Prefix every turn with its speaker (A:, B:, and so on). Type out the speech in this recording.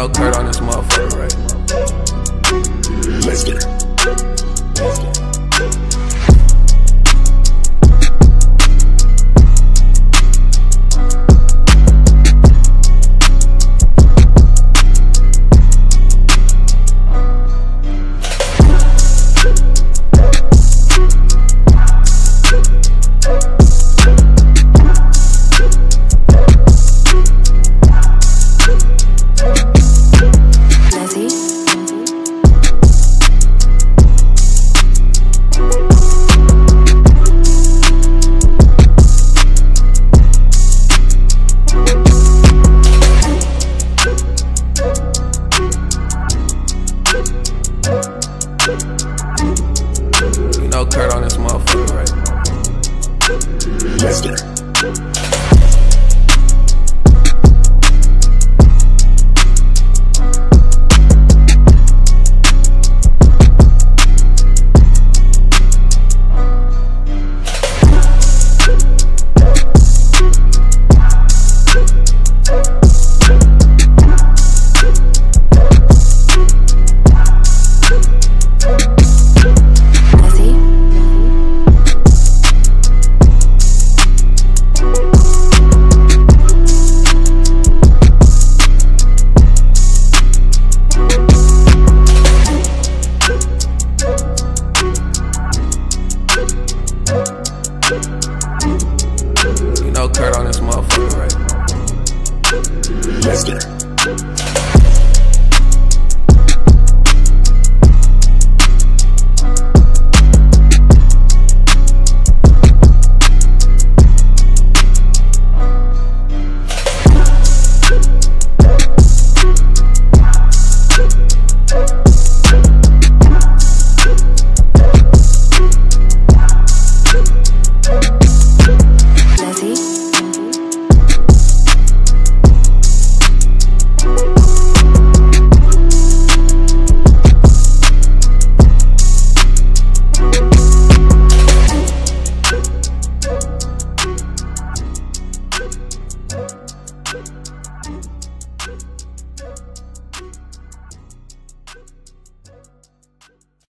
A: no cut on this motherfucker, right? it ass motherfucker right now. Let's get it.